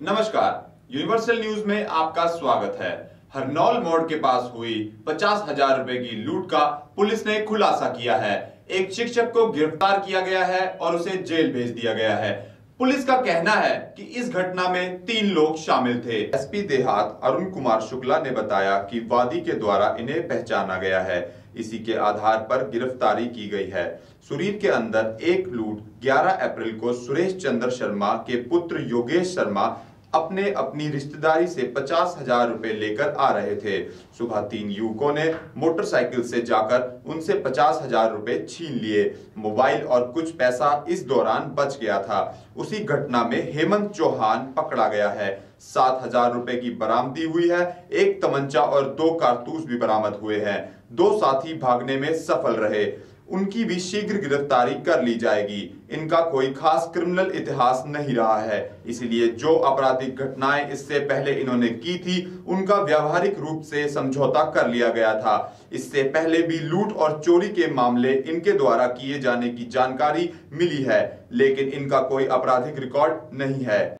नमस्कार। Universal news में आपका स्वागत है। हरनौल मोड़ के पास हुई पचास हज़ार रुपए की लूट का पुलिस ने खुलासा किया है। एक शिक्षक को गिरफ़्तार किया गया है और उसे जेल भेज दिया गया है। पुलिस का कहना है कि इस घटना में तीन लोग शामिल थे। एसपी देहात, अरुण कुमार शुक्ला ने बताया कि वादी के द्वारा इन्हें पहचाना गया है। इसी के आधार पर गिरफ्तारी की गई है। सुरीर के अंदर एक लूट 11 अप्रैल को सुरेश चंद्र शर्मा के पुत्र योगेश शर्मा अपने अपनी रिश्तेदारी से पचास हज़ार रुपए लेकर आ रहे थे। सुबह तीन युवकों ने मोटरसाइकिल से जाकर उनसे पचास हज़ार रुपए छीन लिए। मोबाइल और कुछ पैसा इस दौरान बच गया था। उसी घटना में हेमंत चौहान पकड़ा गया है। सात हज़ार रुपए की बरामदी हुई है। एक तमंचा और दो कारतूस भी बरामद हुए हैं। दो साथी भागने में सफल रहे। उनकी भी शीघ्र गिरफ्तारी कर ली जाएगी। इनका कोई खास क्रिमिनल इतिहास नहीं रहा है। इसलिए जो आपराधिक घटनाएँ इससे पहले इन्होंने की थी, उनका व्यावहारिक रूप से समझौता कर लिया गया था। इससे पहले भी लूट और चोरी के मामले इनके द्वारा किए जाने की जानकारी मिली है, लेकिन इनका कोई आपराधिक रिकॉर्ड नहीं है।